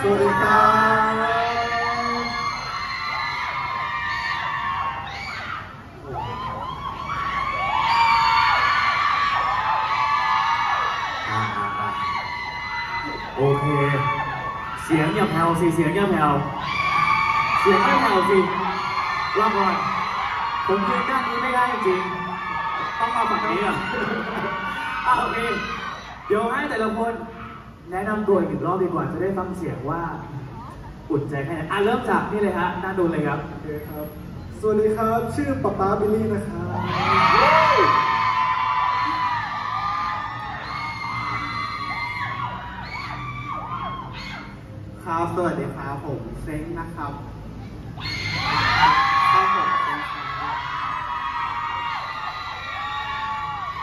สวัสดีครับอ่าอ่าอ่าโอเคเสียงอย่าแผ่วสิเสียงอย่าแผ่วเสียงอย่าแผ่วสิว่าก่อนผมยืนด้านนี้ไม่ได้จริงๆต้องมาฝั่งนี้อะอะโอเคเดี๋ยวให้แต่ละคน แนะนำตัวอีกหนึ่งรอบดีกว่าจะได้ฟังเสียงว่าอุ่นใจแค่ไหนอะเริ่มจากนี่เลยฮะหน้าดูเลยครับ โอเคครับ สวัสดีครับ ชื่อป๊าป๊าบิลลี่นะครับ ครับ สวัสดีครับ ผมเซ้งนะครับครับผมเซ้งครับ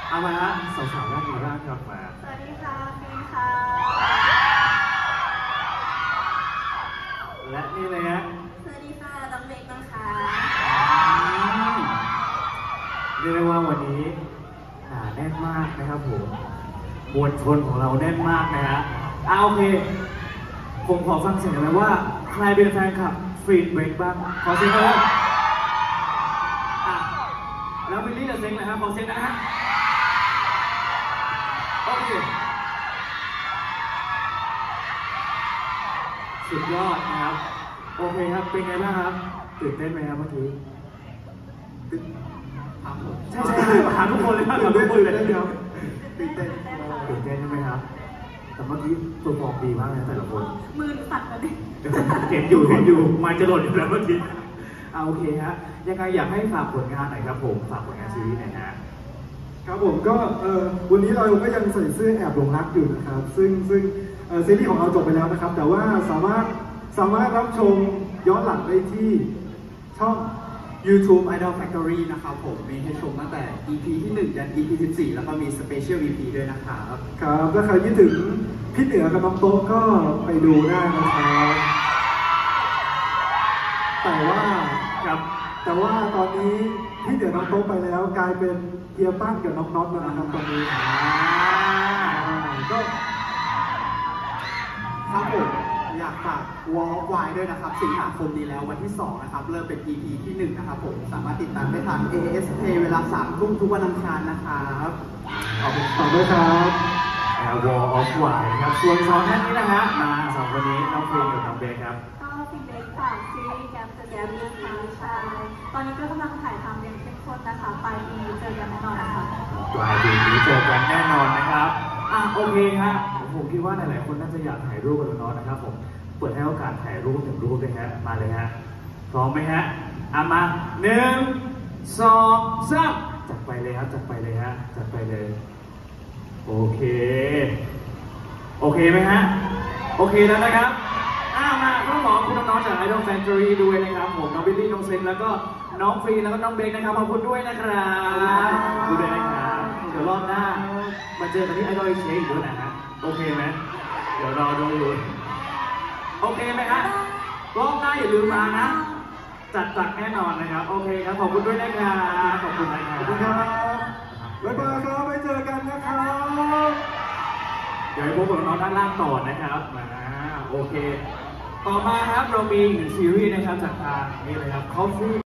เอามาฮะสาวๆด้านนี้บ้างครับมา สวัสดีค่ะฟินค่ะและนี่เลยฮะ สวัสดีค่ะน้องเบกนะคะ เรียกได้ว่าวันนี้หนาแน่น มากนะครับผมมวลชนของเราแน่นมากนะฮะเอาโอเค ผมขอฟังเสียงหน่อยว่า ใครเป็นแฟนคลับฟรีดเบรกบ้าง ขอเสียงหน่อยอะแล้ววิลลี่จะเซ็งนะครับขอเสียงนะฮะ โอเค สุดยอดนะครับ โอเคครับ เป็นไงบ้างครับ ตื่นเต้นไหมครับเมื่อกี้ ครับผมใช่ใช่ใช่ถามทุกคนเลยครับถามทุกคนเลยครับตื่นเต้นตื่นเต้นใช่ไหมครับ แต่เมื่อกี้ตัวฟอร์มดีมากนะแต่ละคนมือสั่นมาดิเห็นอยู่เห็นอยู่ไมาจะหล่นอยู่แล้วเมื่อกี้เอาโอเคฮะยังไงอยากให้ฝากผลงานหน่อยครับผมฝากผลงานซีรีส์หน่อยฮะครับผมก็เออวันนี้เราก็ยังใส่เสื้อแอบหลงรักอยู่นะครับ ซึ่งซึ่งเอ่อซีรีส์ของเราจบไปแล้วนะครับ แต่ว่าสามารถสามารถรับชมย้อนหลังได้ที่ช่อง YouTube Idol Factory นะครับผมมีให้ชมตั้งแต่ EP ที่1ยัน EP 14แล้วก็มี Special EP ด้วยนะครับครับถ้าใครคิดถึงพี่เหนือกับน้องโต๊ะก็ไปดูได้นะครับแต่ว่าครับแต่ว่าตอนนี้พี่เหนือน้องโต๊ะไปแล้วกลายเป็นเฮียป้านกับน้องน็อตแล้วนะครับตอนนี้อ่าก็ครับผม อยากฝาก Wall of Wine ด้วยนะครับ สิงหาคมนี้แล้ววันที่ 2 นะครับ เริ่มเป็น EP ที่ 1 นะครับผม สามารถติดตามได้ทาง AS Play เวลา3ทุ่มทุกวันอังคารนะครับขอบคุณต่อด้วยครับนะ Wall of Wine นะครับ ส่วนสองท่านนี้นะฮะมาสองคนนี้น้องฟิล์มกับน้องเบคครับก็ฟินเบกฝากซีรีส์แกมจะแกมนะคะใช่ตอนนี้ก็กำลังถ่ายทำอย่างเข้มข้นนะคะปลายปีเจอกันแน่นอนนะคะปลายปีนี้เจอกันแน่นอนนะครับอะโอเคฮะ ผมคิดว่าหลายๆคนน่าจะอยากถ่ายรูปกับน้องๆนะครับผมเปิดให้โอกาสถ่ายรูปหนึ่งรูปด้วยฮะมาเลยฮะพร้อมไหมฮะอะมาหนึ่งสองสามจัดไปเลยครับจัดไปเลยฮะจัดไปเลย โอเค โอเคไหมฮะ โอเคแล้วนะครับอ้ามาก็ขอบคุณน้องๆจากไอดอลแฟนตอรี่ด้วยนะครับผมน้องบิลลี่น้องเซนแล้วก็น้องฟรีแล้วก็น้องเบคนะครับขอบคุณด้วยนะครับขอบคุณด้วยนะครับเดี๋ยวรอบหน้ามาเจอกันที่ไอดอลเชอีกด้วยนะฮะ โอเคไหมเดี๋ยวรอดูอยู่โอเคไหมฮะรอบหน้าอย่าลืมมานะ จัดจัดแน่นอนนะครับ โอเคครับ ขอบคุณด้วยนะครับขอบคุณนะคขรัอบบคุณครับบ๊ายบายครับไว้เจอกันนะครับเดี๋ยวให้พบกับน้องด้านล่างต่อนะครับมาโอเค ต่อมาครับเรามีอีกหนึ่งซีรีส์นะครับจากทางนี่เลยครับ Coffee